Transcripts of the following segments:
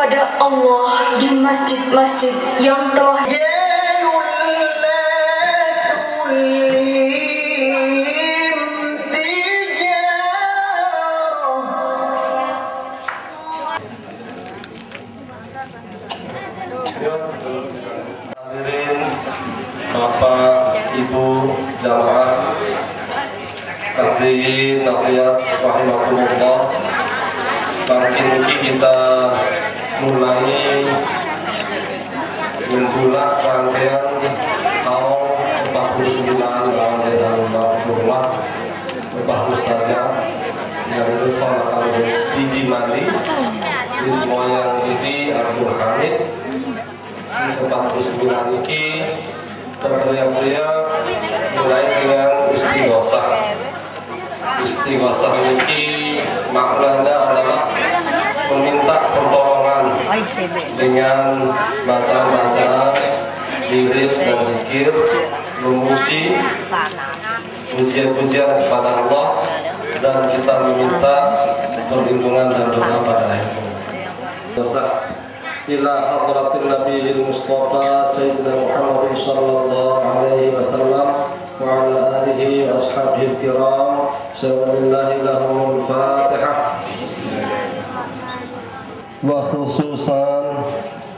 kepada Allah di masjid-masjid yang telah terteriak-teriak mulai dengan istighosah istighosah ini maknanya adalah meminta pertolongan dengan bacaan-bacaan wirid dan zikir memuji pujian-pujian kepada Allah dan kita meminta perlindungan dan doa pada akhirnya. Dosa إلى حضرة النبي المصطفى سيدنا محمد صلى الله عليه وسلم وعلى آله وأصحابه الكرام سوى الله لهم الفاتحة وخصوصا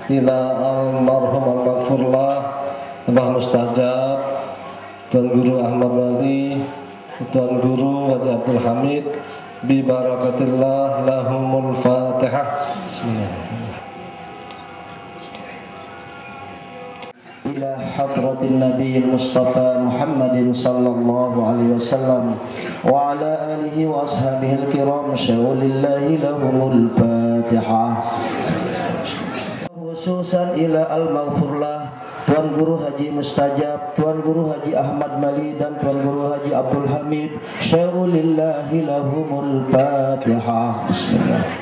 إلى المرحوم المغفور له Mbah Mustajab Tuan Guru Ahmad Wali Tuan Guru Wajah Abdul Hamid Bibarakatillah lahumul fatihah إلى حضرة النبي المصطفى محمد صلى الله عليه وسلم وعلى آله وأصحابه الكرام شاول الله لهم الفاتحة khususan ila al-maghfur lah Tuan Guru Haji Mustajab, Tuan Guru Haji Ahmad Mali dan Tuan Guru Haji Abdul Hamid. Syaulillahi lahumul Fatihah. Bismillah.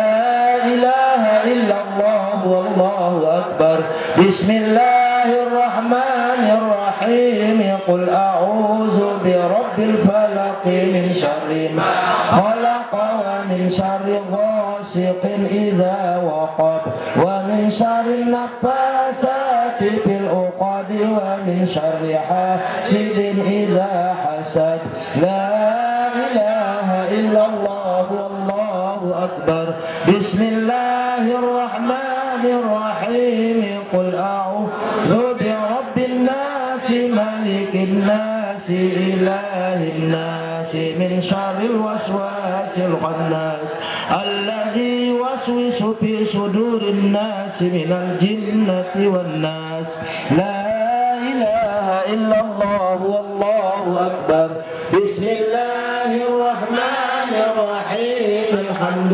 بسم الله الرحمن الرحيم. قل أعوذ برب الفلق من شر ما خلق ومن شر غاسق إذا وقب ومن شر النفاثات في العقد ومن شر حاسد إذا حسد. لا إله إلا الله والله أكبر. بسم الله الرحمن الناس إله الناس من شر الوسواس الخناس الذي يوسوس في صدور الناس من الجنة والناس. لا إله إلا الله والله أكبر. بسم الله الرحمن الرحيم. الحمد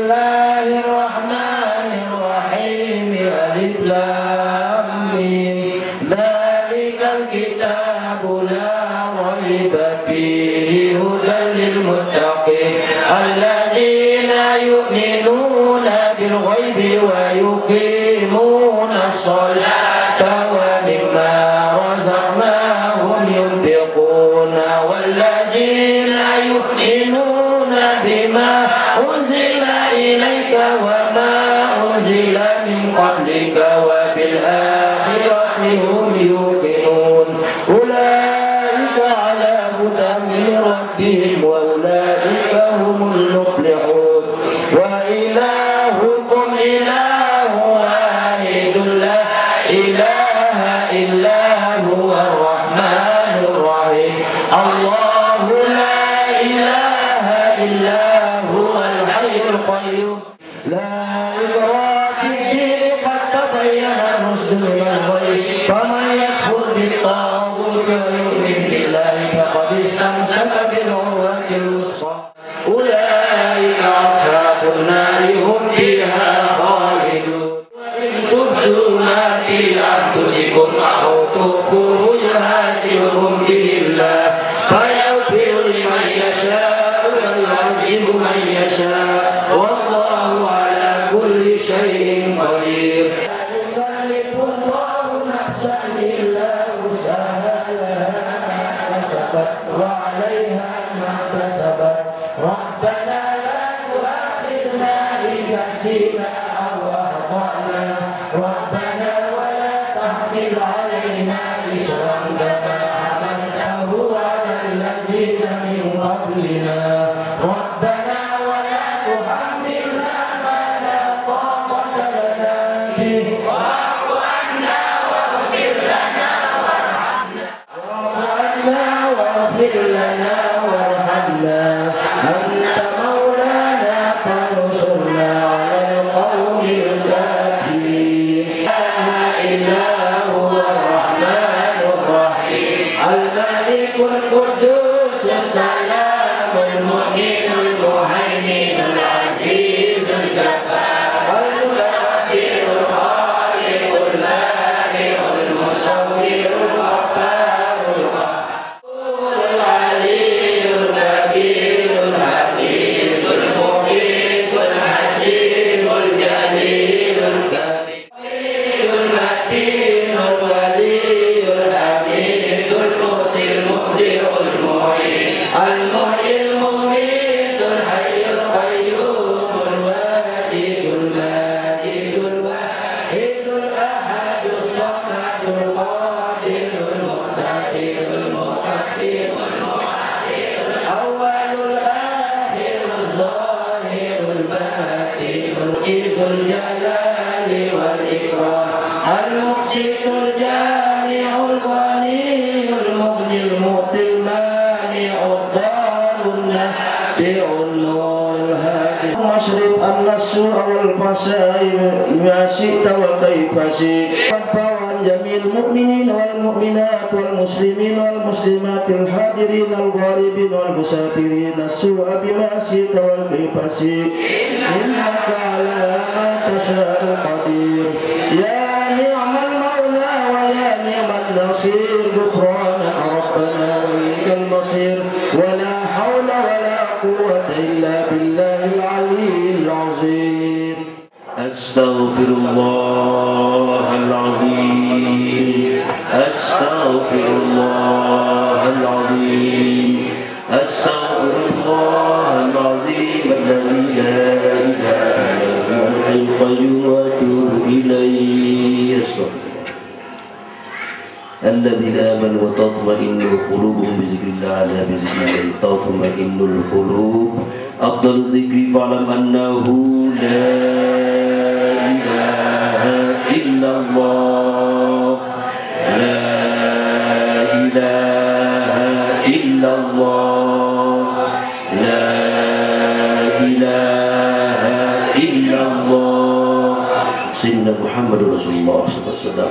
النسوع والبصائر ما شئت وكيف شئت؟ وان جميع المؤمنين والمؤمنات والمسلمين والمسلمات الحاضرين الغائبين والمسافرين السوء بما شئت وكيف شئت؟ إنك الذين آمنوا وتطمئن قلوبهم بذكر الله على بذكر الله تطمئن القلوب. أفضل الذكر فاعلم أنه لا إله إلا الله. لا إله إلا الله. لا إله إلا الله. سيدنا محمد رسول الله صلى الله عليه وسلم.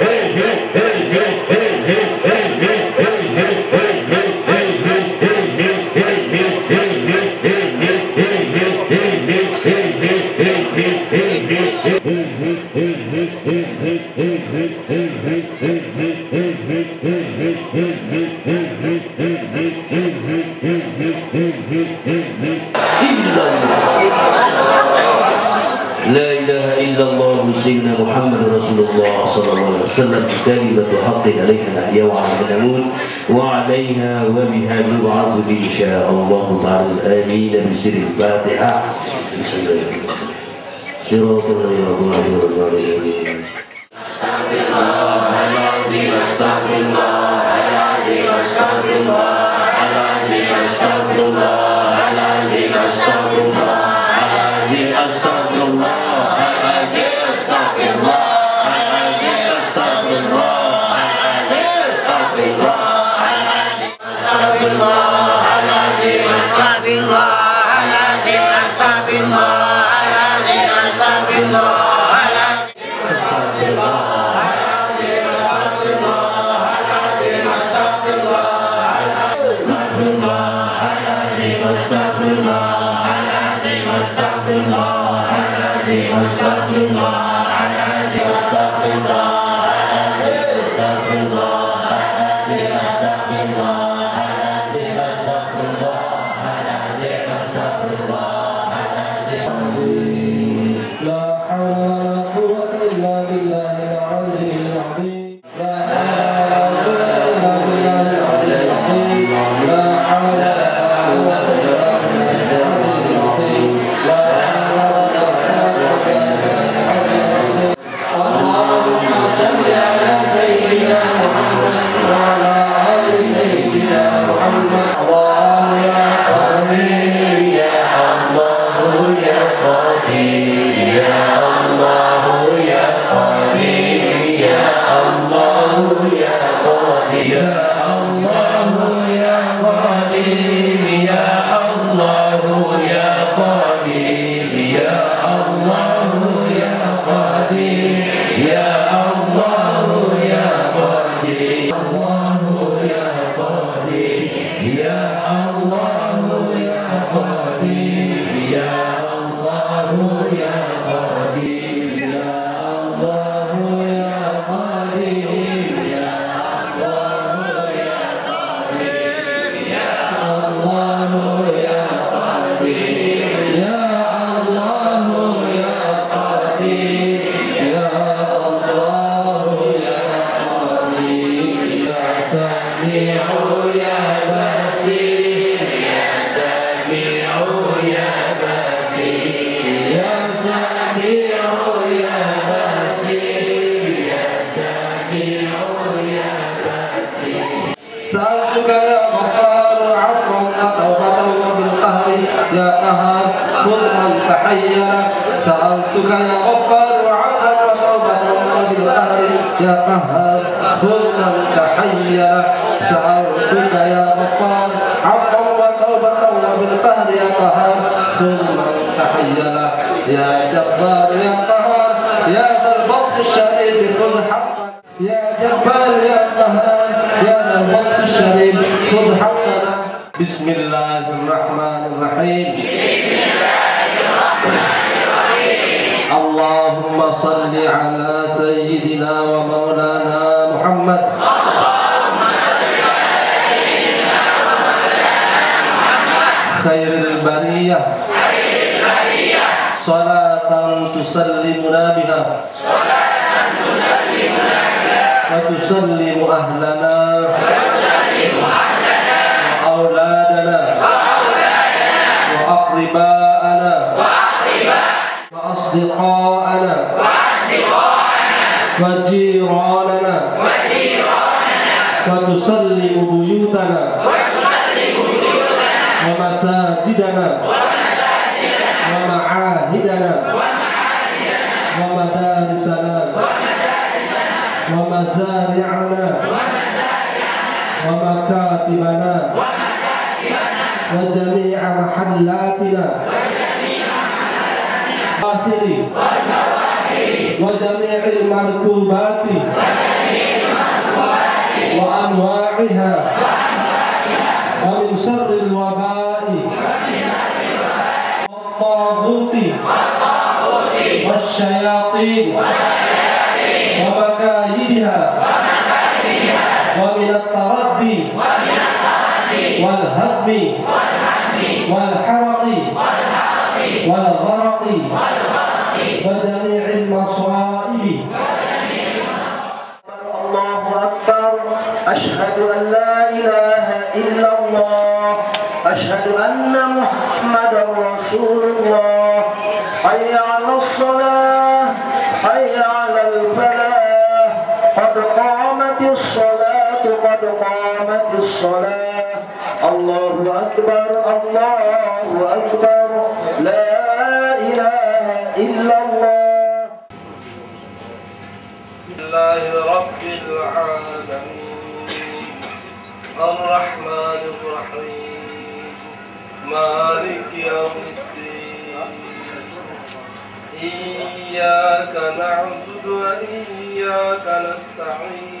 وسلم كلمة حق عليها نحيا وعليها نموت وعليها وبها نبعث إن شاء الله تعالى آمين بسر الفاتحة. بسم الله الرحمن الرحيم. الله والشياطين ومكايدها ومن التردي والهدم والحرق والغرق وجميع المصائب. الله أكبر. أشهد أن الصلاة. الله أكبر الله أكبر. لا إله إلا الله. لله رب العالمين. الرحمن الرحيم. مالك يوم الدين. إياك نعبد وإياك نستعين.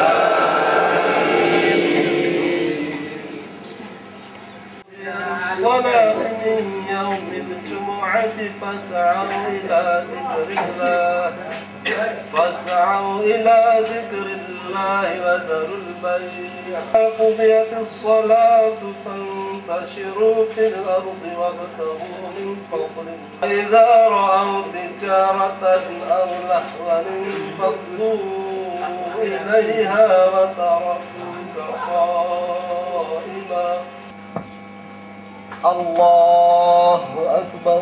فاسعوا إلى ذكر الله. فاسعوا إلى ذكر الله وذروا البيع. قضيت الصلاة فانتشروا في الأرض وابتغوا من فضل الله. إذا رأوا تجارة أو لهوا انفضوا إليها وتركوك قائما. الله أكبر.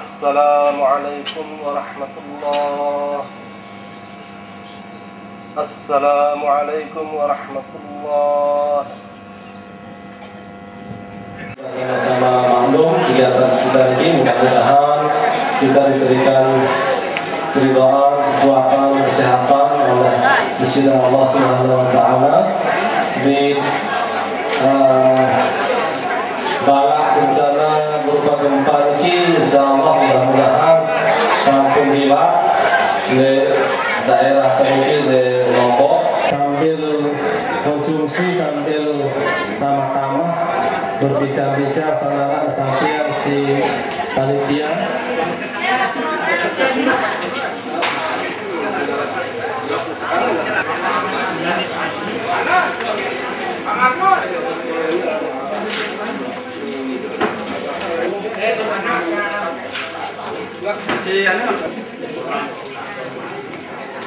السلام عليكم ورحمة الله السلام عليكم ورحمة الله sama-sama maklum kegiatan kita ini mudah-mudahan kita diberikan keridhaan, kekuatan, kesehatan oleh Bismillah Allah Subhanahu wa taala di konsumsi sambil tamah-tamah berbincang-bincang saudara kesampaian si panitia.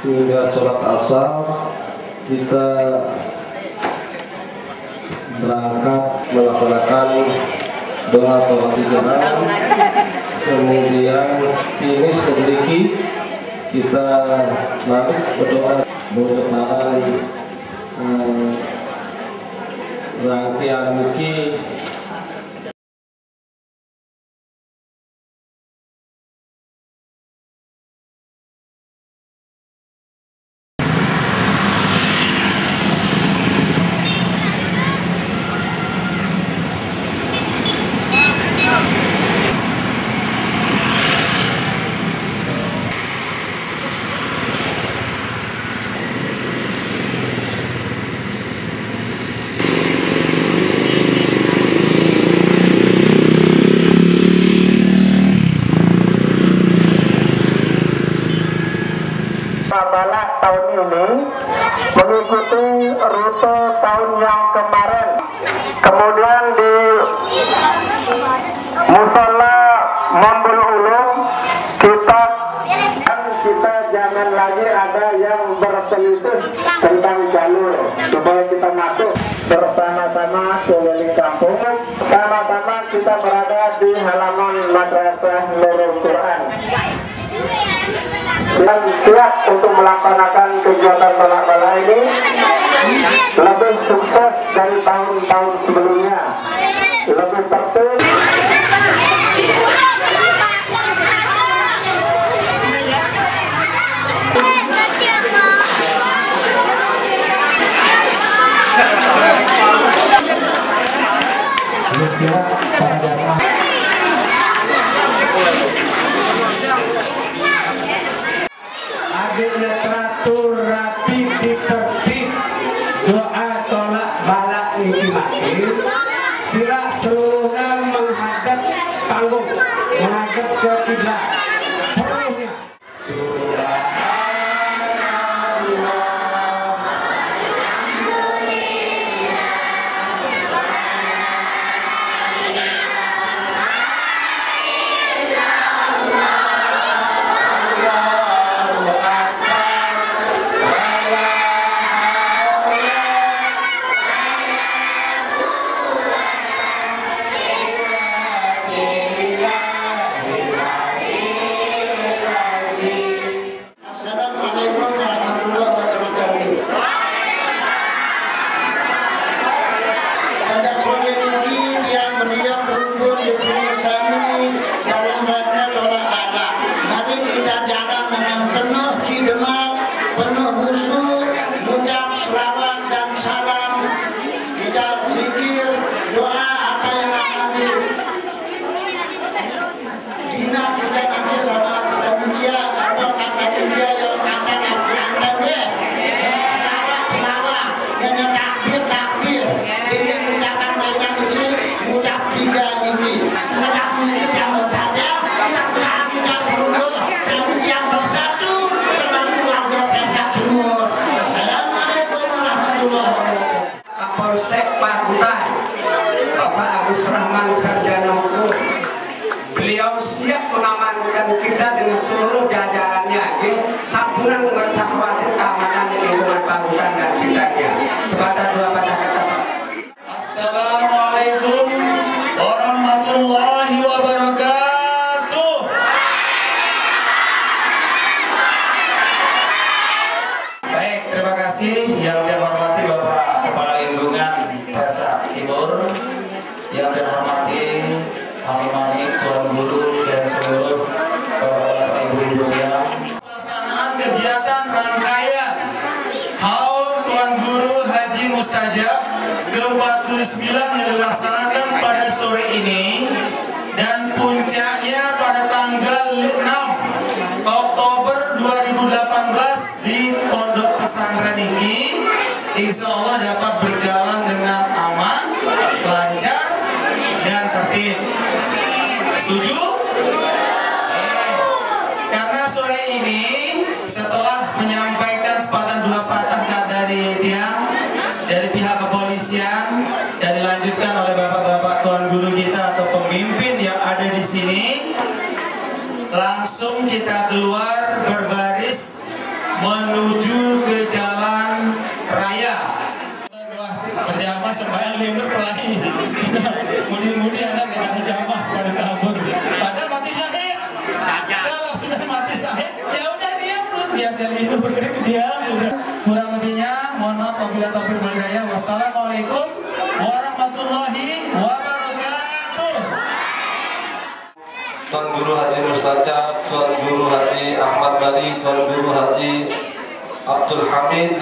Hingga sholat asar kita doa pertigaan kemudian finish memiliki kita balik berdoa berdoa eh, rangkaian miki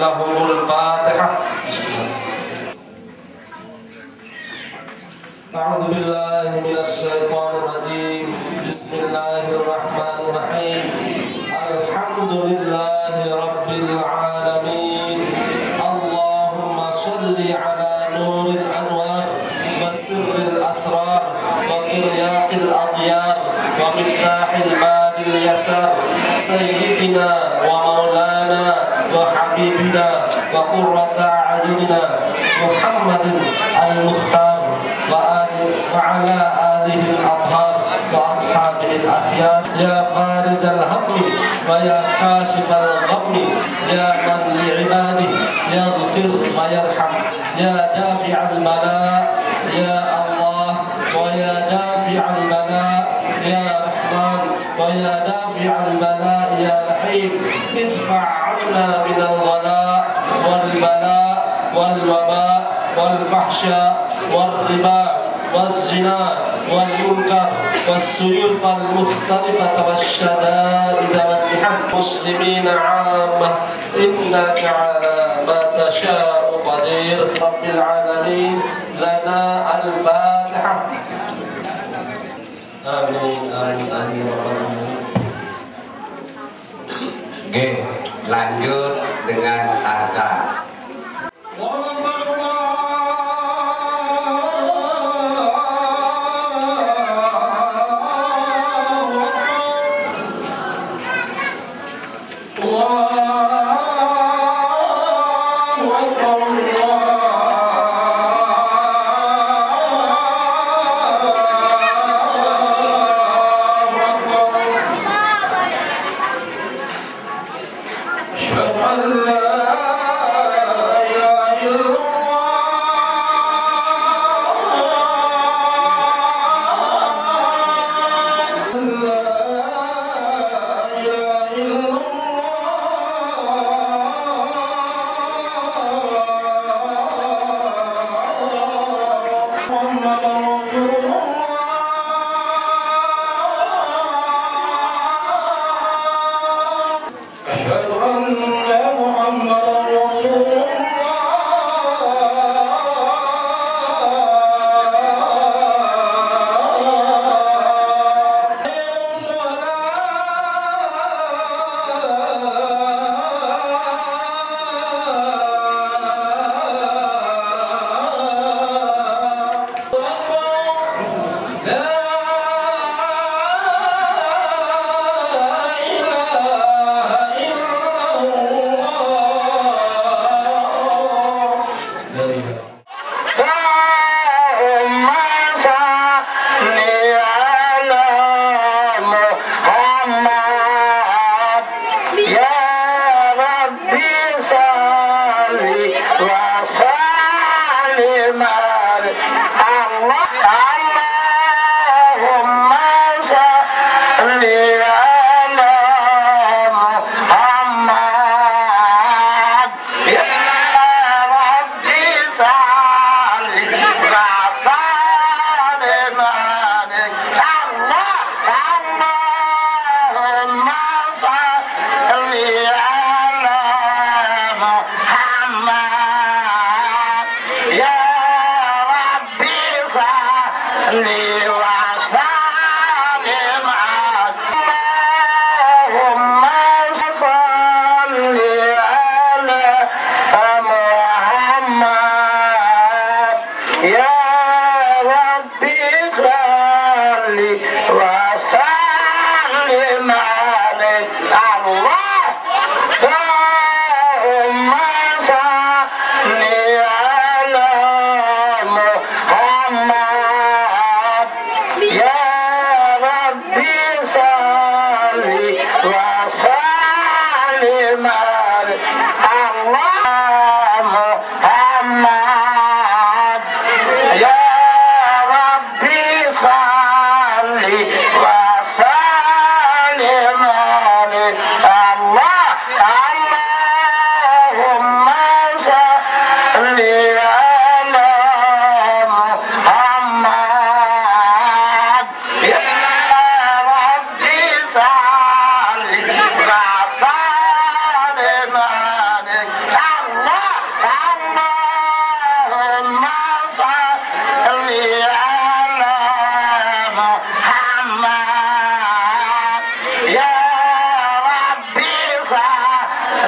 لهم الفاتحة. أعوذ بالله من الشيطان فارج الهم ويا كاشف الغم. يا من لعباده يغفر ويرحم. يا دافع البلاء يا الله. ويا دافع البلاء يا رحمن. ويا دافع البلاء يا رحيم. ادفع عنا من الغلاء والبلاء والوباء والفحشاء والربا والزنا. والمنكر والسيوف المختلفة والشدائد والمحن مسلمين عامة. إنك على ما تشاء قدير. رب العالمين لنا الفاتحة. آمين آمين آمين. Oke, lanjut dengan azan.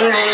Allah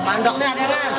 Mandoknya ada kan?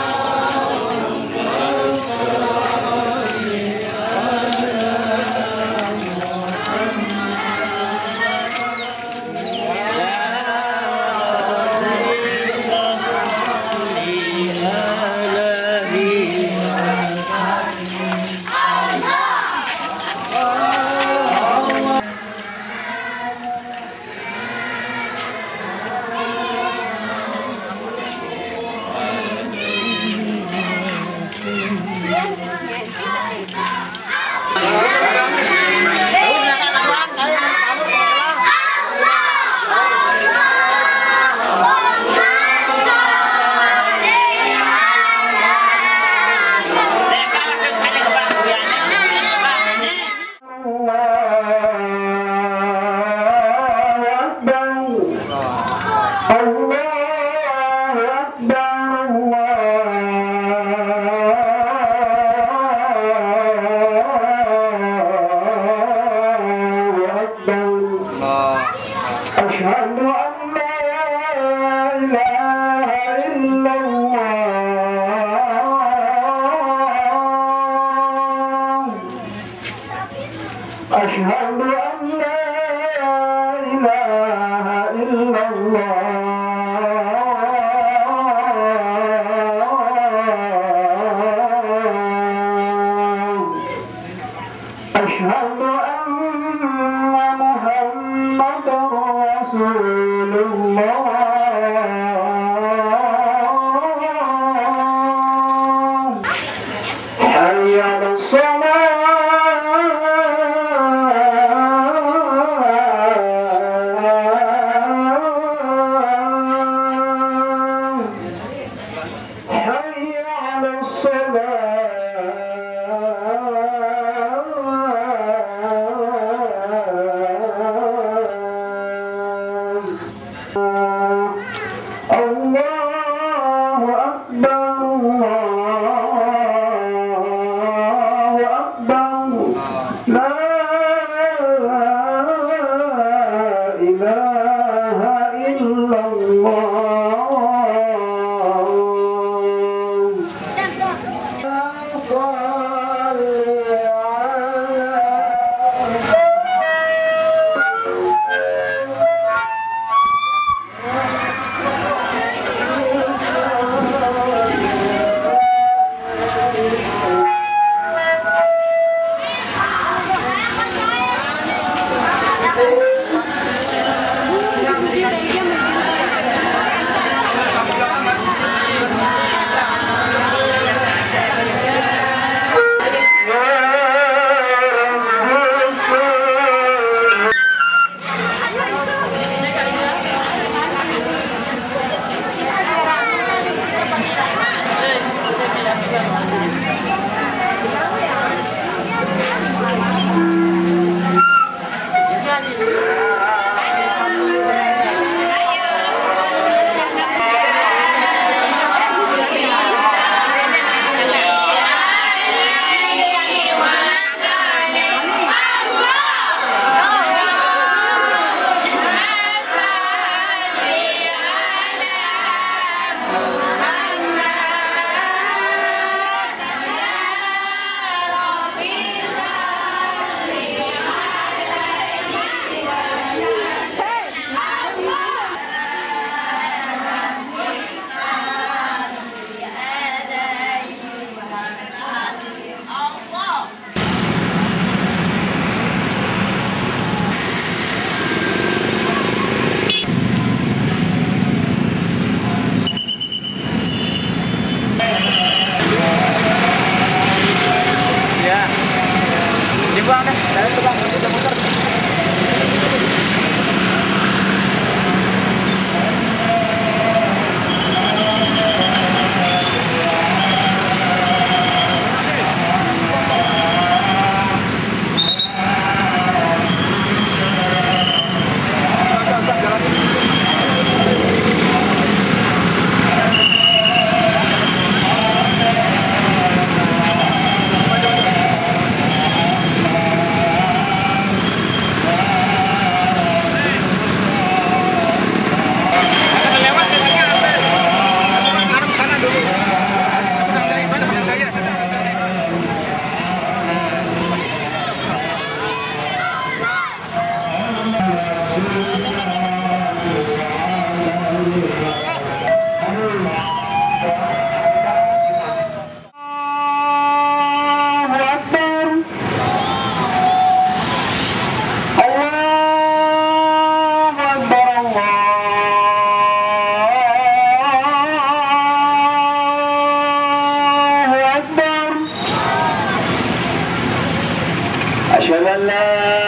أشهد أن لا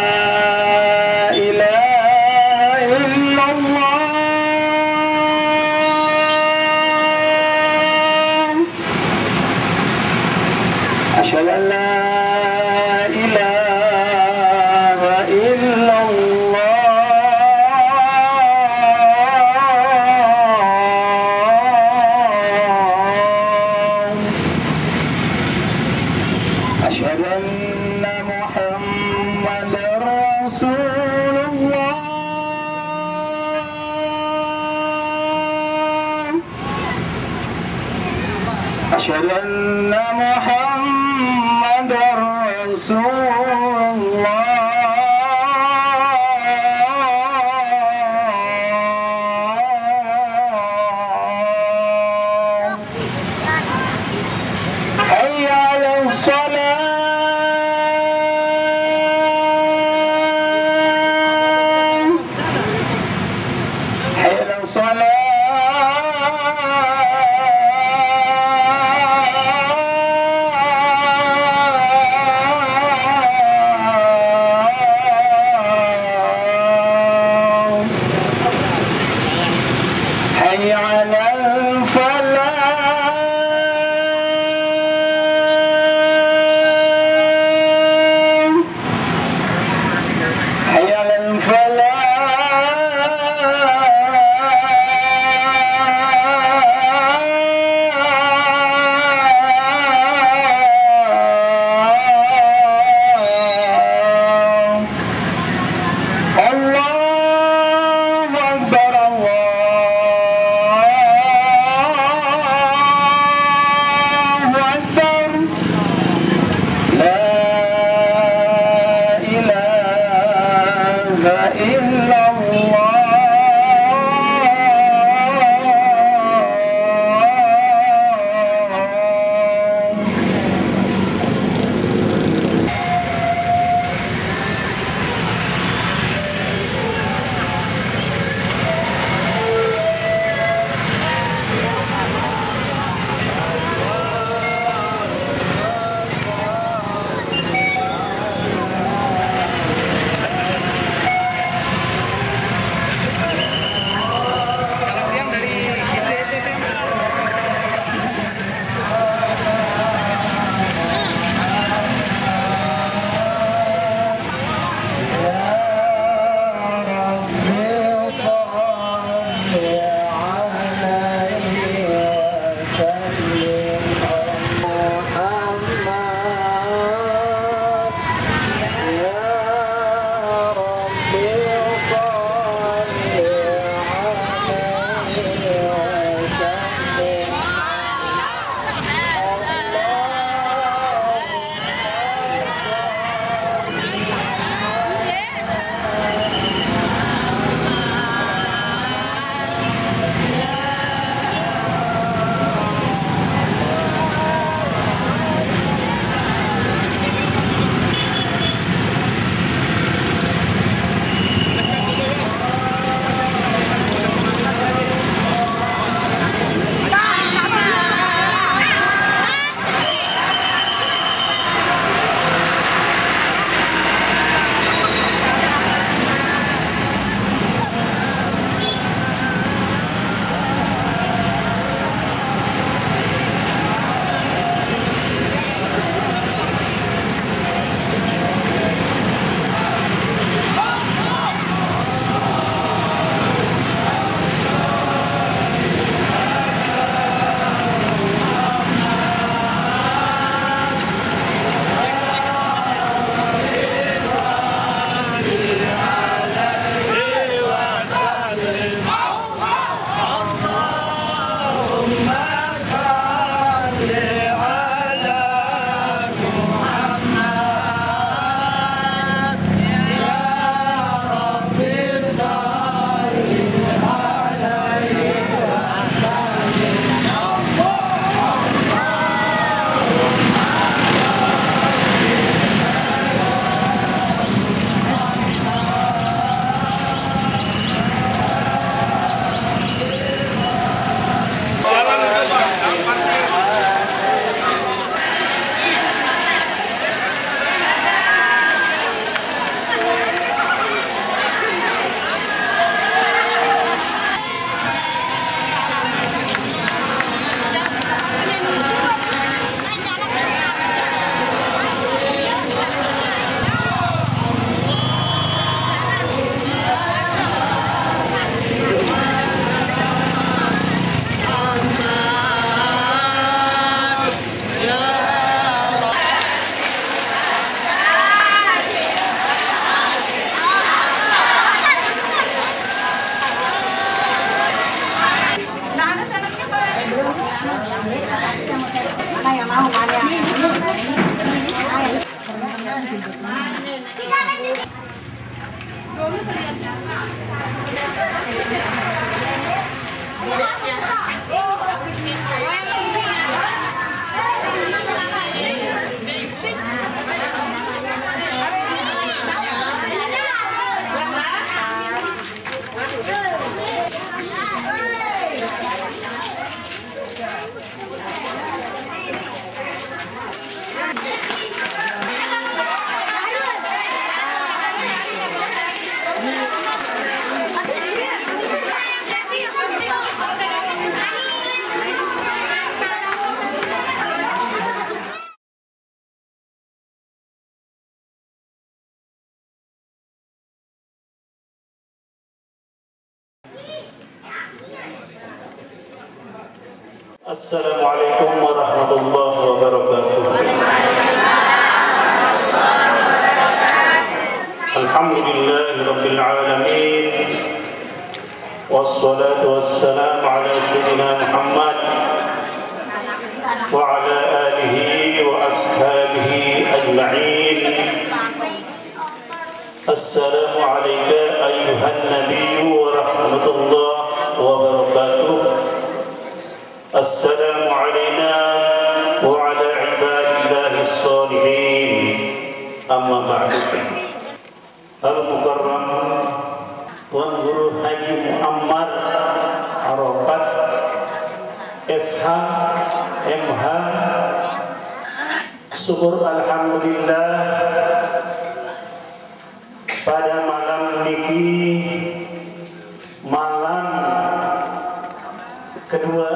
Kedua,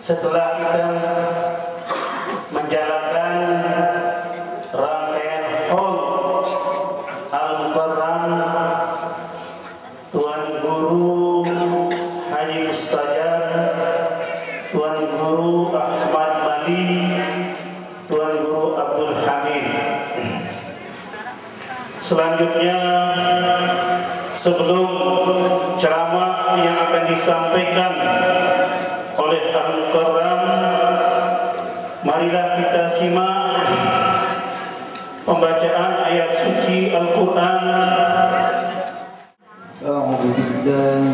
setelah kita disampaikan oleh tamu keram marilah kita simak pembacaan ayat suci Al-Quran. Al-Quran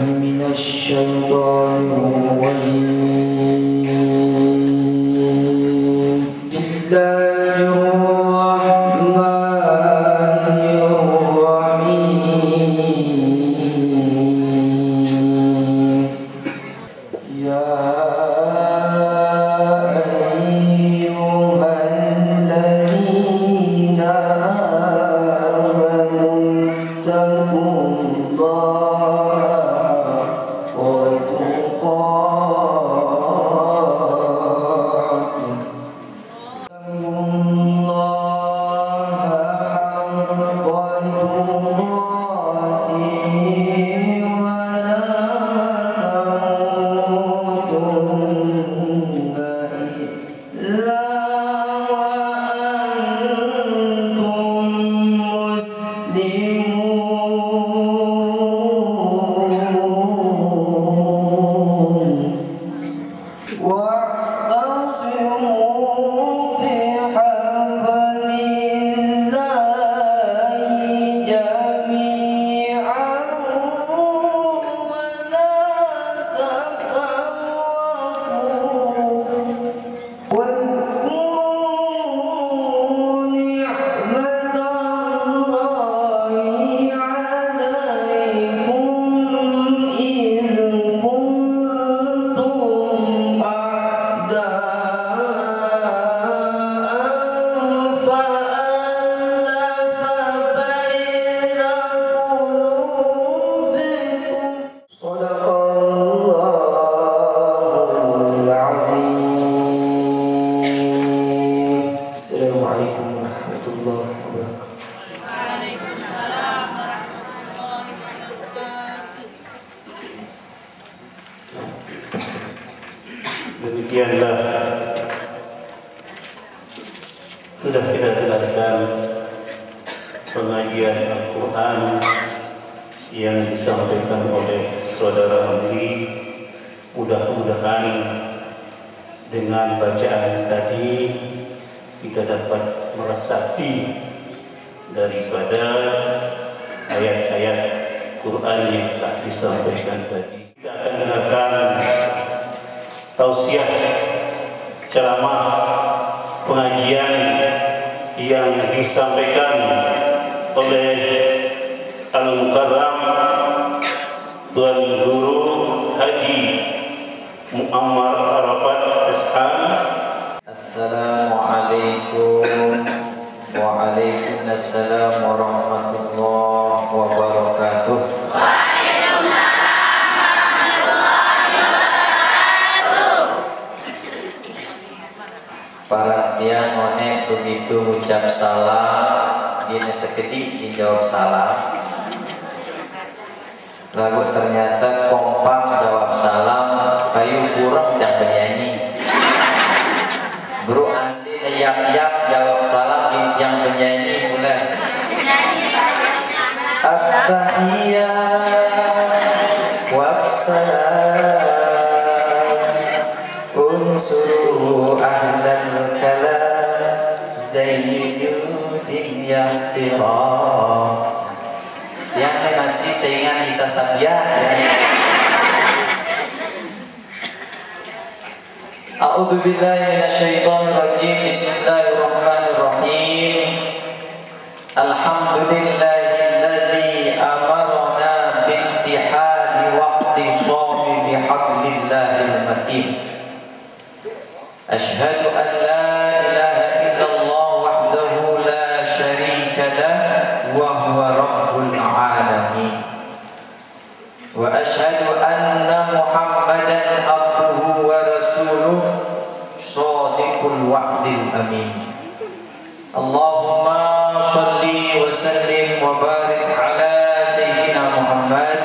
barik ala sayyidina Muhammad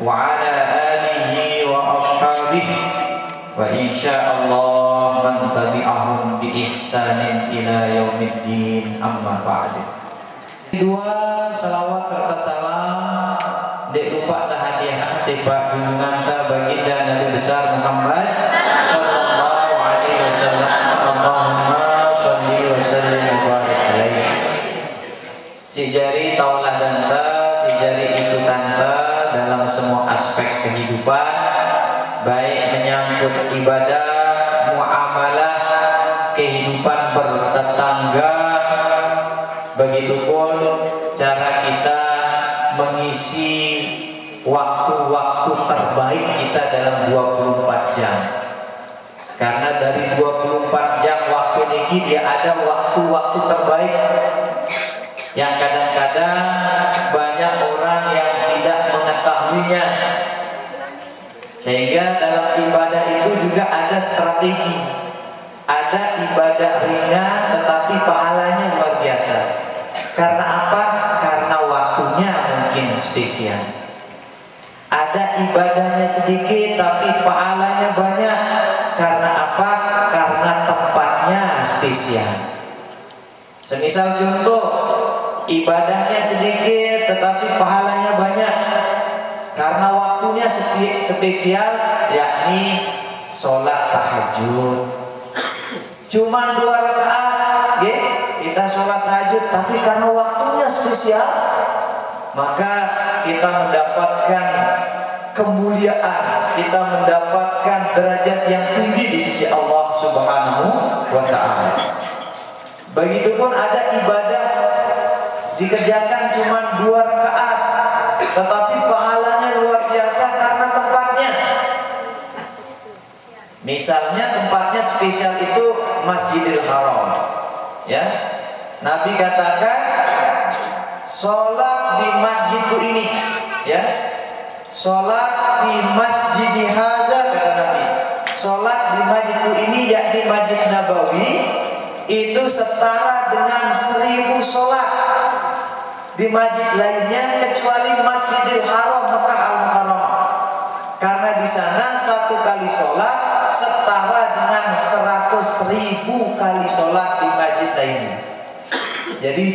wa ala alihi wa ashabihi wa insyaallah man tabi'ahum bi ihsanin ila yaumiddin amma ba'd. Dua salawat serta salam. Dek lupa dah hadiah Dek Pak junjungan baginda Nabi besar Muhammad ibadah Muamalah Kehidupan bertetangga Begitupun cara kita mengisi waktu-waktu terbaik kita dalam 24 jam. Karena dari 24 jam waktu ini dia ada waktu-waktu terbaik yang kadang-kadang banyak orang yang tidak mengetahuinya. Sehingga dalam juga ada strategi. Ada ibadah ringan tetapi pahalanya luar biasa. Karena apa? Karena waktunya mungkin spesial. Ada ibadahnya sedikit tapi pahalanya banyak. Karena apa? Karena tempatnya spesial. Semisal contoh, ibadahnya sedikit tetapi pahalanya banyak. Karena waktunya spe- spesial yakni sholat tahajud. Cuman dua rakaat, ya, kita sholat tahajud, tapi karena waktunya spesial, maka kita mendapatkan kemuliaan, kita mendapatkan derajat yang tinggi di sisi Allah Subhanahu wa taala. Begitupun ada ibadah dikerjakan cuma dua rakaat, Misalnya tempatnya spesial itu Masjidil Haram. Ya. Nabi katakan Sholat di masjidku ini ya Sholat di masjid haza kata Nabi Sholat di masjidku ini yakni Masjid Nabawi Itu setara dengan seribu sholat Di masjid lainnya kecuali Masjidil setara dengan seratus ribu kali sholat di masjid lainnya jadi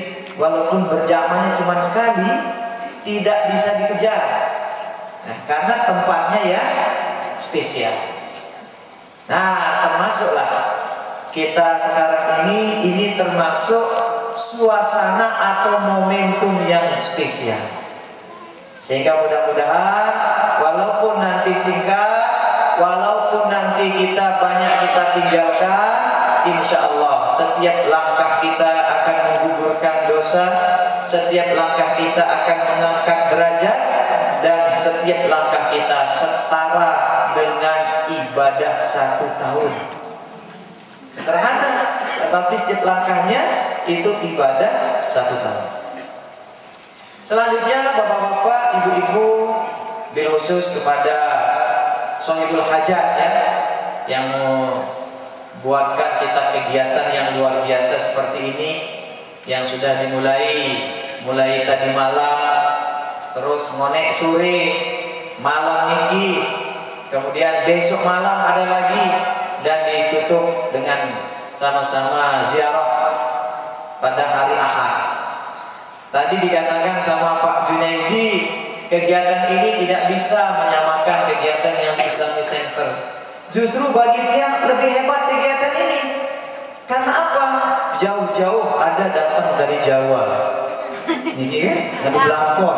walaupun berjamaahnya cuma sekali tidak bisa dikejar. Nah, karena tempatnya ya spesial. Nah, termasuklah kita sekarang ini ini termasuk suasana atau momentum yang spesial. Sehingga mudah-mudahan walaupun nanti singkat, walaupun nanti kita banyak kita tinggalkan, insya Allah setiap langkah kita akan menggugurkan dosa, setiap langkah kita akan mengangkat derajat, dan setiap langkah kita setara dengan ibadah satu tahun. Sederhana, tetapi setiap langkahnya itu ibadah satu tahun. Selanjutnya bapak-bapak, ibu-ibu, khusus kepada sohibul hajat ya yang buatkan kita kegiatan yang luar biasa seperti ini yang sudah dimulai mulai tadi malam terus ngonek sore malam niki kemudian besok malam ada lagi dan ditutup dengan sama-sama ziarah pada hari Ahad. Tadi dikatakan sama Pak Junaidi kegiatan ini tidak bisa menyamakan kegiatan yang Islamic Center justru bagi tiang lebih hebat kegiatan ini. Karena apa? Jauh-jauh ada datang dari Jawa. Ini kan belangkon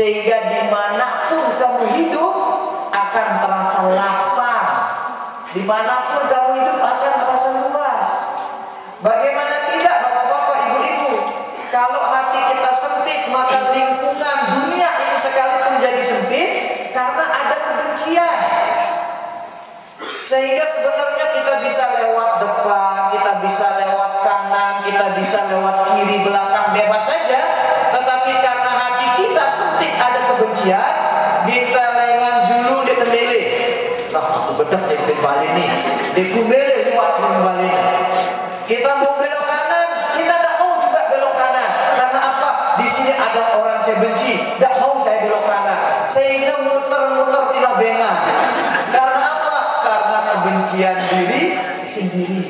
sehingga di mana pun kamu hidup akan terasa lapang. Di mana pun kamu hidup akan terasa luas. Bagaimana tidak bapak-bapak ibu-ibu? Kalau hati kita sempit maka lingkungan dunia ini sekalipun jadi sempit karena ada kebencian. Sehingga sebenarnya kita bisa lewat depan kita bisa lewat kanan kita bisa lewat kiri belakang bebas saja kebencian kita lengan julu di temele nah aku bedak di kembali nih di kumele lewat kembali nih kita mau belok kanan kita tidak mau juga belok kanan. Karena apa? Di sini ada orang saya benci tidak mau saya belok kanan. Sehingga muter-muter tidak bengan karena apa? Karena kebencian diri sendiri.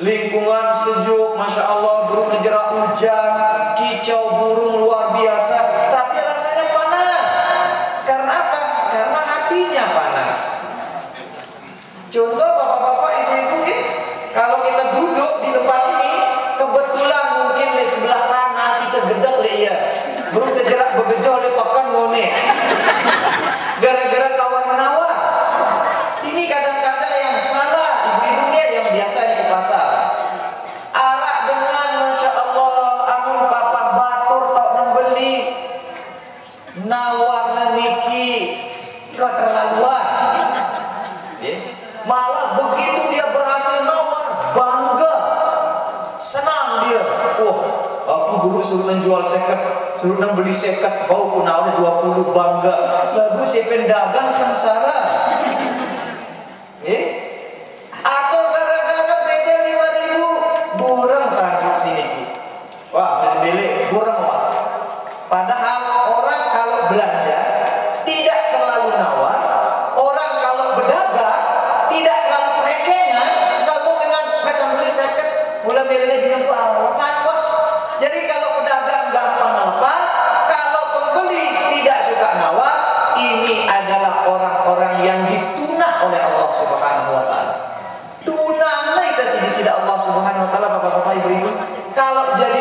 Lingkungan sejuk Masya Allah burung ngejerak hujan kicau burung beli seket bau pun awalnya 20 bangga lagu siapa dagang sengsara di sisi Allah Subhanahu wa taala Bapak-bapak Ibu-ibu kalau jadi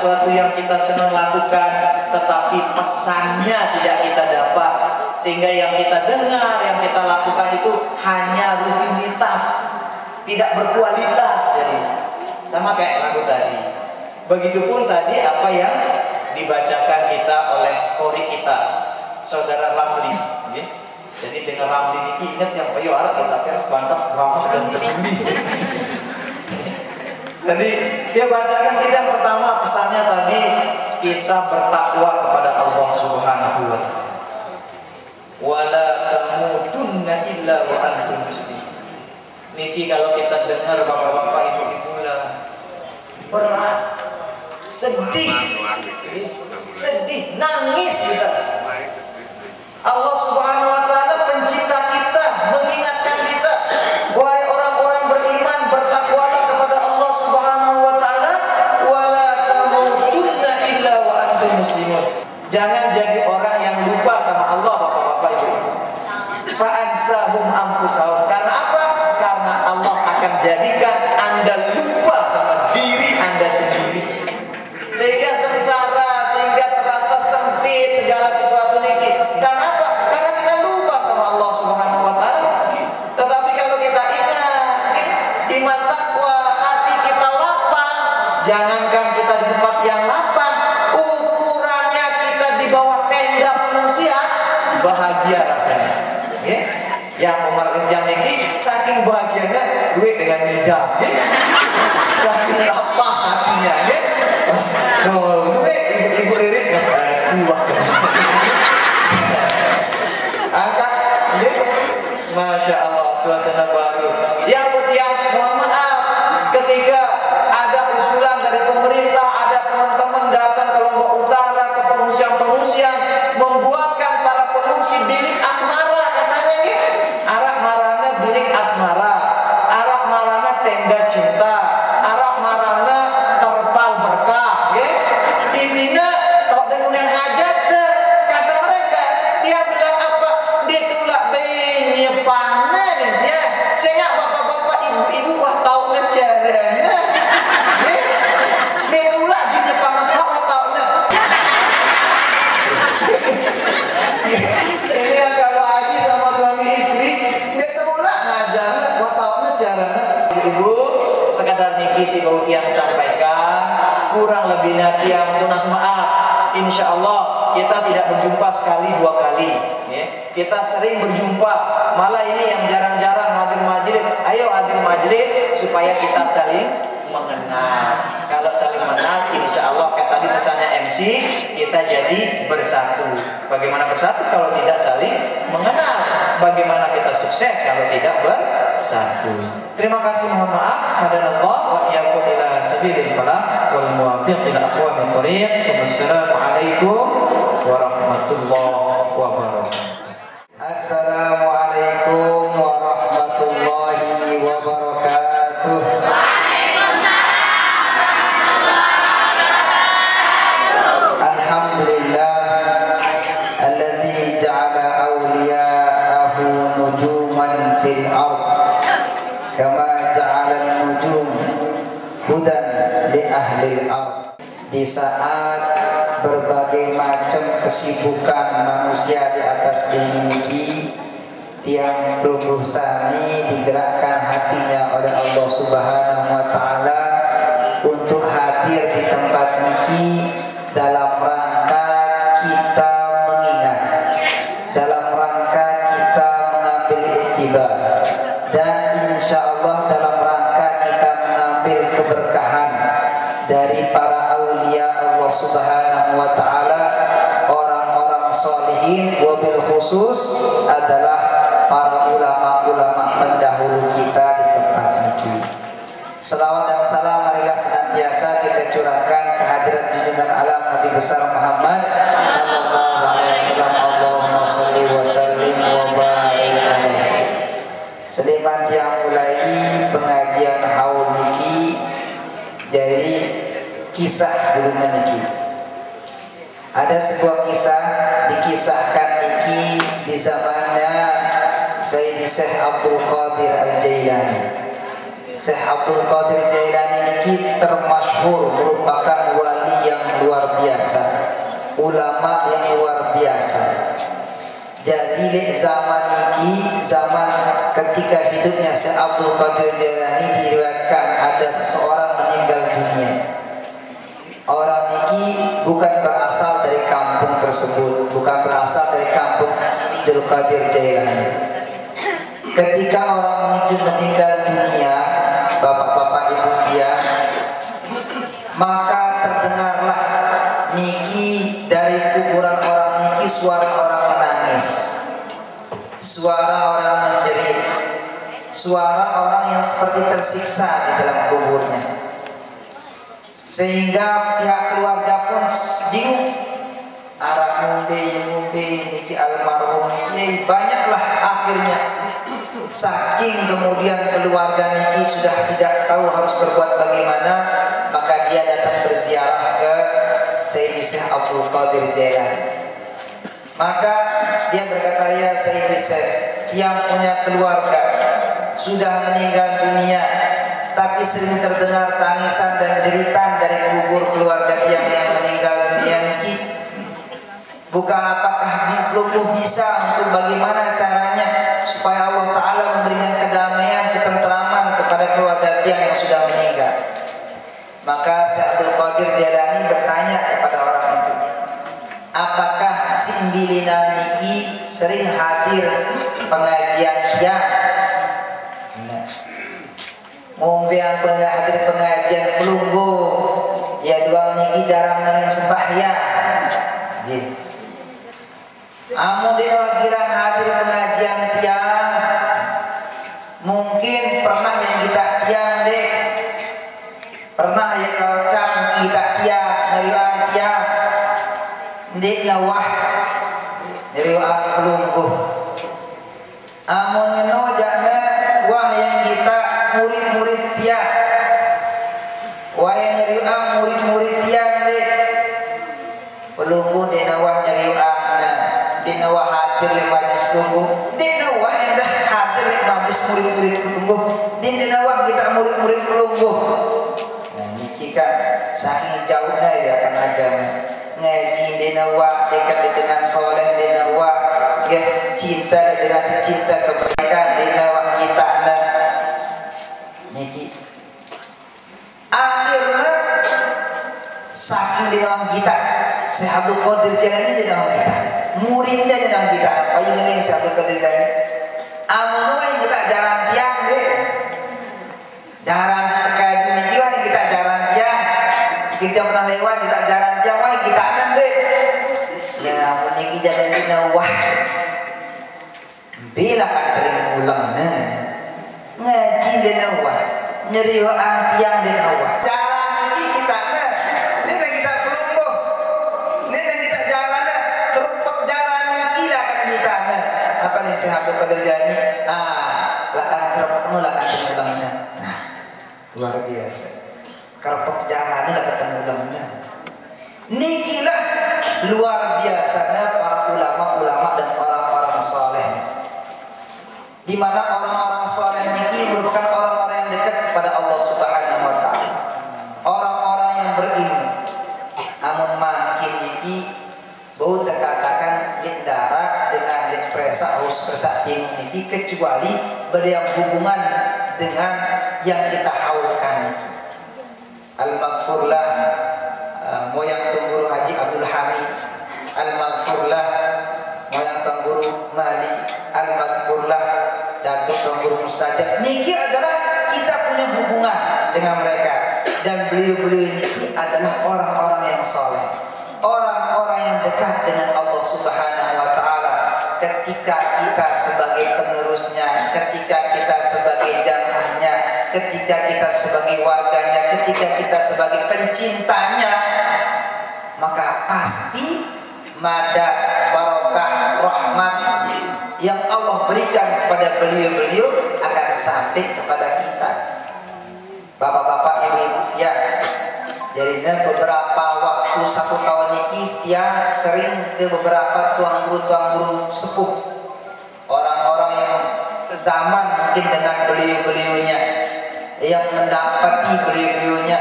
sesuatu yang kita senang lakukan tetapi pesannya tidak kita dapat. Sehingga yang kita dengar yang kita lakukan itu hanya rutinitas tidak berkualitas jadi. Sama kayak lagu tadi. Begitupun tadi apa yang dibacakan kita oleh kori kita saudara Ramli. Okay? jadi dengan Ramli ini ingat yang payo arah kita harus bantah ramah dan peduli. Jadi dia bacakan kita yang pertama pesannya tadi kita bertakwa kepada Allah Subhanahu wa taala. Wala illa wa antum muslimun. Niki kalau kita dengar bapak-bapak ibu-ibu lah berat, sedih, sedih, nangis kita. Allah Subhanahu wa taala tabi'in wabil khusus adalah para ulama-ulama pendahulu kita di tempat niki. Selawat dan salam marilah senantiasa kita curahkan kehadirat junjungan alam Nabi besar Muhammad sallallahu alaihi wasallam. Allahumma shalli wa sallim wa barik alaihi. Seliman yang mulai pengajian haul niki dari kisah dulunya niki. Ada sebuah kisah dikisahkan niki di zamannya Sayyidi Syekh Abdul Qadir Al-Jailani. Syekh Abdul Qadir Jailani niki termasyhur merupakan wali yang luar biasa, ulama yang luar biasa. Jadi di zaman niki zaman ketika hidupnya Syekh Abdul Qadir Jailani diriwayatkan ada seseorang meninggal dunia. Orang niki bukan berasal tersebut, bukan berasal dari kampung Abdul Qadir Jailani. Ketika orang niki meninggal dunia, bapak-bapak ibu dia, maka terdengarlah niki dari kuburan orang niki suara orang menangis, suara orang menjerit, suara orang yang seperti tersiksa di dalam kuburnya. Sehingga pihak keluarga pun bingung. Arab ngumbe, yang ngumbe, niki almarhum niki, banyaklah akhirnya. Saking kemudian keluarga niki sudah tidak tahu harus berbuat bagaimana, maka dia datang berziarah ke Sayyidi Syekh Abdul Qadir Jailani. Maka dia berkata ya Sayyidi Syekh yang punya keluarga sudah meninggal dunia tapi sering terdengar tangisan dan jeritan dari bukan apakah belum bisa untuk bagaimana caranya supaya Allah Ta'ala memberikan kedamaian, ketenteraman kepada keluarga tiang yang sudah meninggal maka Syekh Qadir Jalani bertanya kepada orang itu apakah si Imbilina niki sering hadir pengajian tiang Ngombean hadir pengajian pelunggu Ya dua niki jarang nang sembahyang. amo that the nyeriwa tiang di kecuali beriang hubungan dengan sebagai jamaahnya Ketika kita sebagai warganya Ketika kita sebagai pencintanya Maka pasti Madat, barokah, rahmat yang Allah berikan kepada beliau-beliau akan sampai kepada kita. Bapak-bapak, ibu-ibu, ya. Jadi Ini beberapa waktu satu tahun ini tiang sering ke beberapa tuang guru tuang guru sepuh sezaman mungkin dengan beliau-beliaunya. Yang mendapati beliau-beliaunya.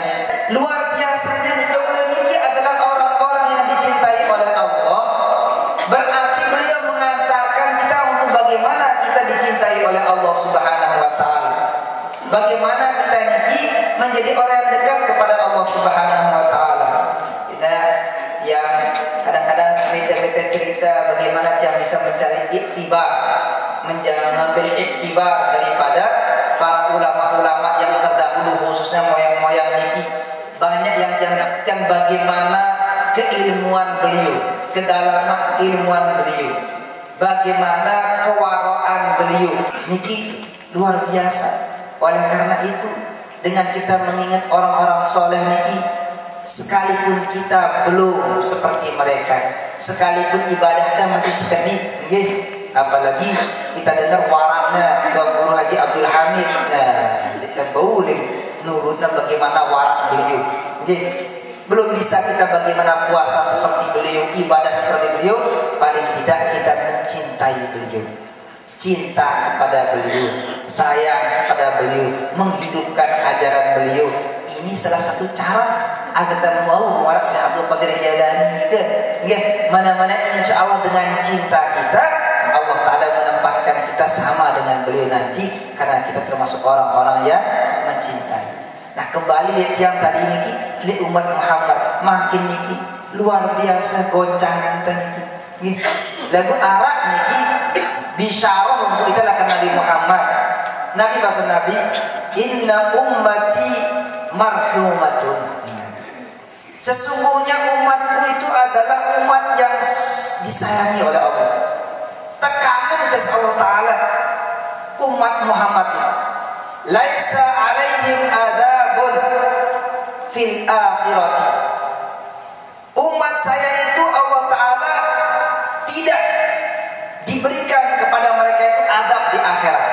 Luar biasanya nih kalau niki adalah orang-orang yang dicintai oleh Allah. Berarti beliau mengantarkan kita untuk bagaimana kita dicintai oleh Allah Subhanahu wa taala. Bagaimana kita niki menjadi orang yang dekat kepada Allah Subhanahu wa taala. Kita yang kadang-kadang kita cerita bagaimana dia bisa mencari iktibar mengambil iktibar daripada para ulama-ulama yang terdahulu khususnya moyang-moyang niki. Banyak yang jangankan bagaimana keilmuan beliau kedalaman ilmuwan beliau bagaimana kewaraan beliau. Niki luar biasa. Oleh karena itu dengan kita mengingat orang-orang soleh niki sekalipun kita belum seperti mereka sekalipun ibadahnya masih nggih apalagi kita dengar waraknya ke Guru Haji Abdul Hamid. Nah kita bauling nurutnya bagaimana warak beliau. Nggih belum bisa kita bagaimana puasa seperti beliau ibadah seperti beliau paling tidak kita mencintai beliau. Cinta kepada beliau sayang kepada beliau menghidupkan ajaran beliau. Ini salah satu cara agar kita mau warak Syekh Abdul Qadir Jailani ke? Nggih mana-mana insya Allah dengan cinta kita sama dengan beliau nanti karena kita termasuk orang-orang yang mencintai. Nah kembali lihat yang tadi niki lihat umat Muhammad makin niki luar biasa goncangan niki nggih lagu Arab niki bisyarah untuk kita lakukan Nabi Muhammad. Nabi bahasa Nabi inna ummati marhumatun. Sesungguhnya umatku itu adalah umat yang disayangi oleh Allah. Tekanan dari Allah Ta'ala umat Muhammad. Laisa alaihim adabun fil akhirati. Umat saya itu Allah Ta'ala tidak diberikan kepada mereka itu adab di akhirat.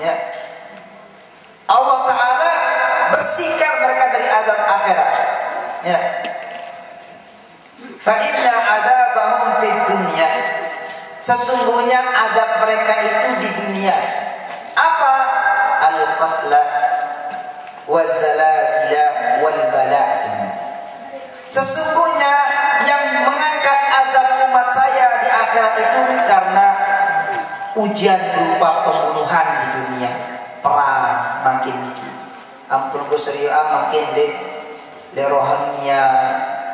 Ya. Allah Ta'ala bersihkan mereka dari adab akhirat. Ya. Fa Sesungguhnya adab mereka itu di dunia. Apa? Al-qatla wa zalazila wal bala. Sesungguhnya yang mengangkat adab umat saya di akhirat itu karena ujian berupa pembunuhan di dunia, perang makin niki. Ampun ku serius makin deh le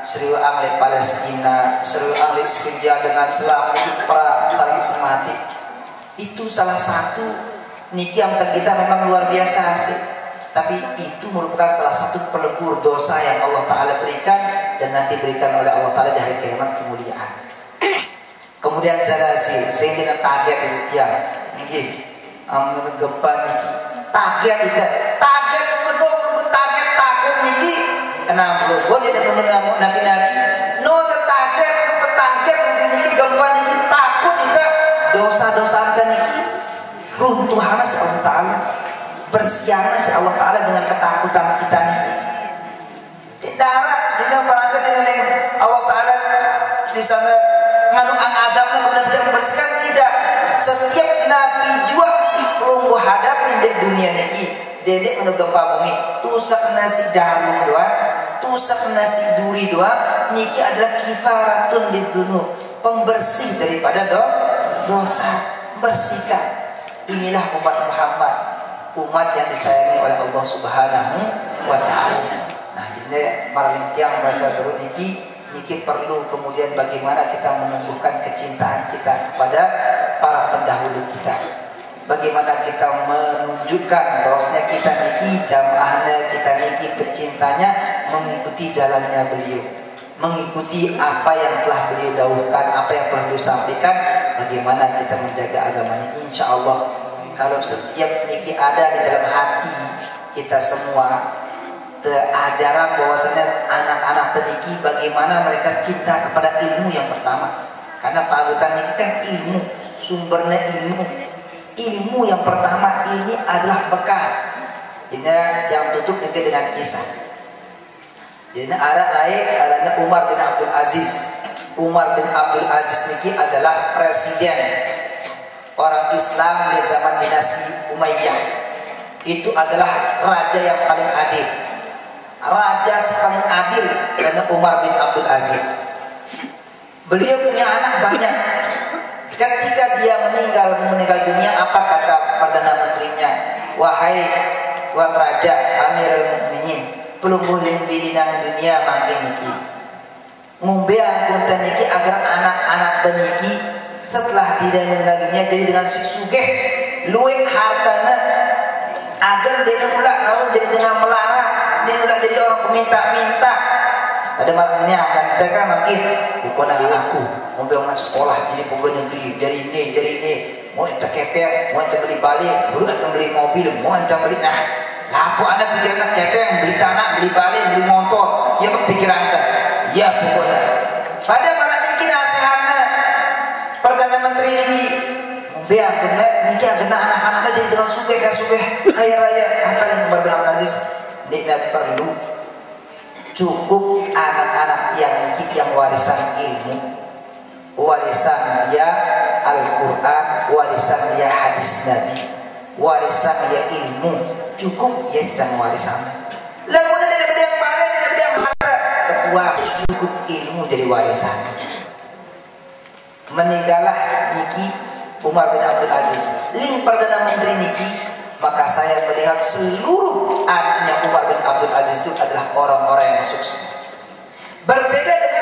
Seru le Palestina, seru le Syria dengan Islam itu perang saling semati. Itu salah satu niki yang kita memang luar biasa sih. Tapi itu merupakan salah satu pelebur dosa yang Allah Ta'ala berikan dan nanti berikan oleh Allah Ta'ala di hari kiamat kemuliaan. Kemudian zalazil, sehingga target itu tiang. Amun gempa niki. Target itu, target 60 Gue tidak perlu kamu nabi nabi no ketaget no ketaget nanti niki gempa niki takut kita. Dosa-dosa kita niki runtuhan si Allah Ta'ala bersiana si Allah Ta'ala dengan ketakutan kita niki tidak ada. tidak berada di dalam Allah Ta'ala misalnya ngandung adabnya kemudian tidak membersihkan. Tidak. Setiap nabi juga si pelunggu hadapin di dunia ini. Dedek menurut gempa bumi. Tusak nasi jarum doang tusak nasi duri doa niki adalah kifaratun dzunub pembersih daripada do, dosa. Bersihkan. Inilah umat Muhammad. Umat yang disayangi oleh Allah Subhanahu wa taala. Nah jadi marling tiang bahasa baru niki niki perlu kemudian bagaimana kita menumbuhkan kecintaan kita kepada para pendahulu kita. Bagaimana kita menunjukkan bahwasanya kita niki jamaahnya kita niki pecintanya mengikuti jalannya beliau. Mengikuti apa yang telah beliau dahulukan apa yang telah beliau sampaikan bagaimana kita menjaga agama ini insya Allah kalau setiap niki ada di dalam hati kita semua ajaran bahwasanya anak-anak teniki bagaimana mereka cinta kepada ilmu yang pertama. Karena panutan ini kan ilmu sumbernya ilmu ilmu yang pertama ini adalah bekal. Ini yang tutup dengan kisah. Jadi arah lain arahnya Umar bin Abdul Aziz. Umar bin Abdul Aziz niki adalah presiden orang Islam di zaman dinasti Umayyah. Itu adalah raja yang paling adil. Raja paling adil adalah Umar bin Abdul Aziz. Beliau punya anak banyak. Ketika dia meninggal meninggal dunia, apa kata perdana menterinya? Wahai wah raja Amirul Mukminin, belum boleh nang dunia makin niki. Ngombe punten niki agar anak-anak beniki setelah dia meninggal dunia jadi dengan sugih luwih hartana agar dia lalu jadi dengan melarat dia jadi orang peminta-minta ada marahnya dan mereka makin bukan anakku mau bilang sekolah jadi pegawai negeri dari ini dari ini. Mau entah keper mau entah beli balik baru entah beli mobil mau entah beli nah lapu ada pikiran nak keper beli tanah beli balik beli motor. Ya kepikiran anda ya pokoknya. Pada malah bikin nasihatnya perdana menteri ini biar benar nikah kena anak-anaknya jadi dengan suge kan suge raya raya. Apa yang Umar bin tidak perlu. Cukup warisan ilmu warisan dia Al-Quran warisan dia hadis Nabi warisan dia ilmu cukup ya jangan warisan. Lalu ada yang balik daripada yang harta terkuat cukup ilmu jadi warisan. Meninggallah Niki Umar bin Abdul Aziz. Link Perdana Menteri Niki maka saya melihat seluruh anaknya Umar bin Abdul Aziz itu adalah orang-orang yang sukses. Berbeda dengan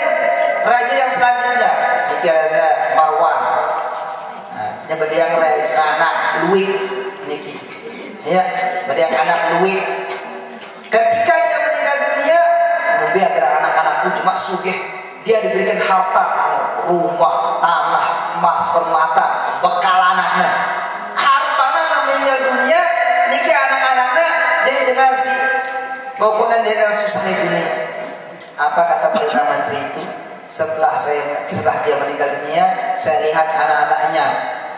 raja yang selanjutnya Niki ada Marwan. Nah, ini yang anak Louis Niki. Ya yang anak Louis. Ketika dia meninggal dunia kemudian agar anak-anakku cuma sugih. Dia diberikan harta rumah tanah emas permata bekal anaknya. Hartanya meninggal dunia niki anak-anaknya jadi dengan si pokoknya dia susah di dunia. Apa kata perdana menteri itu setelah saya setelah dia meninggal dunia saya lihat anak-anaknya.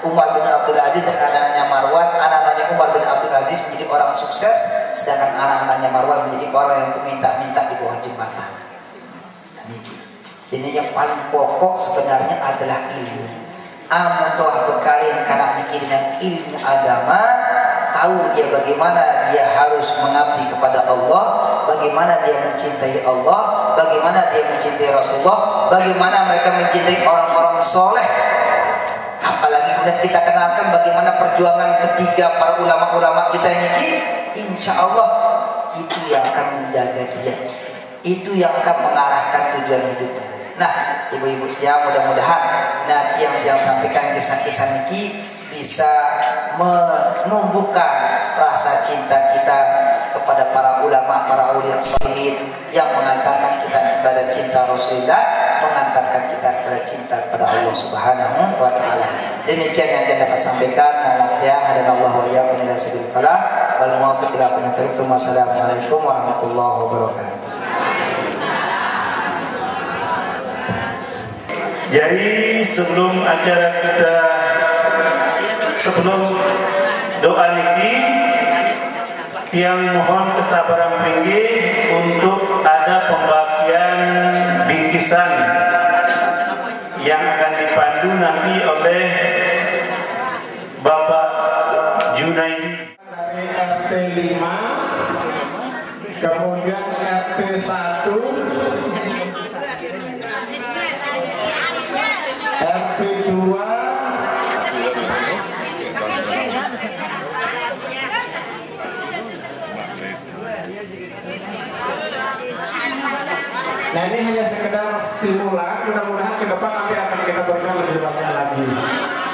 Umar bin Abdul Aziz dan anak-anaknya Marwan. Anak-anaknya Umar bin Abdul Aziz menjadi orang sukses sedangkan anak-anaknya Marwan menjadi orang yang minta-minta di bawah jembatan. Nah, niki jadi yang paling pokok sebenarnya adalah ilmu. Amun toh bekalin karena dengan ilmu agama, tahu dia bagaimana dia harus mengabdi kepada Allah, bagaimana dia mencintai Allah, bagaimana dia mencintai Rasulullah, bagaimana mereka mencintai orang-orang soleh. Apalagi kemudian kita kenalkan bagaimana perjuangan ketiga para ulama-ulama kita ini, insya Allah itu yang akan menjaga dia, itu yang akan mengarahkan tujuan hidupnya. Nah, ibu-ibu ya mudah-mudahan Nabi yang dia sampaikan kisah-kisah ini bisa menumbuhkan rasa cinta kita kepada para ulama, para ulia salihin yang mengantarkan kita kepada cinta Rasulullah, mengantarkan kita kepada cinta kepada Allah Subhanahu wa taala. Demikian yang kita dapat sampaikan. Mohon ya, hadana Allah wa iyyakum ila sabilil falah wal muwaffiq ila aqwamit Wassalamualaikum warahmatullahi wabarakatuh. Jadi sebelum acara kita sebelum doa niki yang mohon kesabaran tinggi untuk ada pembagian bingkisan yang akan dipandu nanti oleh Bapak Junaidi. Dari RT 5 stimulan, mudah-mudahan ke depan nanti akan kita berikan lebih banyak lagi.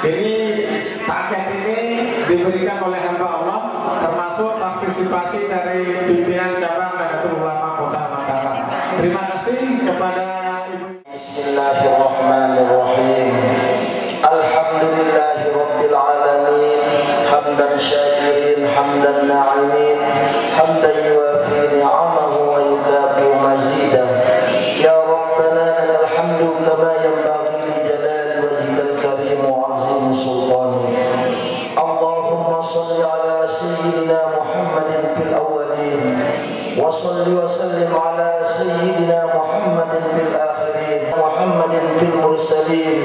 Jadi paket ini diberikan oleh hamba Allah, termasuk partisipasi dari pimpinan cabang Nadatul Ulama Kota Mataram. Terima kasih kepada Ibu. Bismillahirrahmanirrahim. Alhamdulillahi rabbil alamin. Hamdan syakirin, hamdan na'imin. وصل وسلم على سيدنا محمد بالآخرين محمد بالمرسلين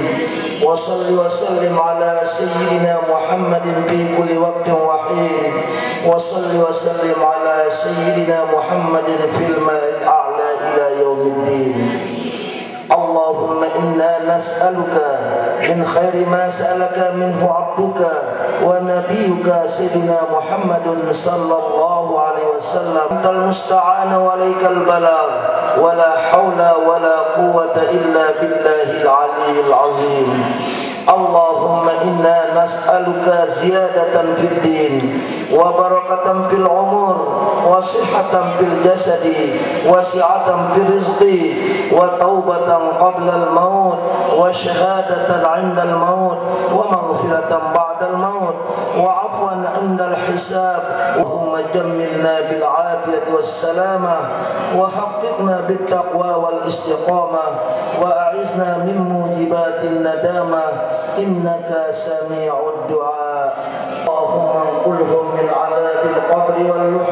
وصل وسلم على سيدنا محمد في كل وقت وحين. وصل وسلم على سيدنا محمد في الملأ الأعلى إلى يوم الدين. اللهم إنا نسألك من خير ما سألك منه عبدك ونبيك سيدنا محمد صلى الله وسلم. أنت المستعان وعليك البلاغ. ولا حول ولا قوة إلا بالله العلي العظيم. اللهم إنا نسألك زيادة في الدين وبركة في العمر وصحة في الجسد وسعة في الرزق وتوبة قبل الموت وشهادة عند الموت ومغفرة بعد عند الحساب. اللهم جملنا بالعافية والسلامة وحققنا بالتقوى والاستقامة وأعزنا من موجبات الندامة. إنك سميع الدعاء. اللهم انقلهم من عذاب القبر واللحود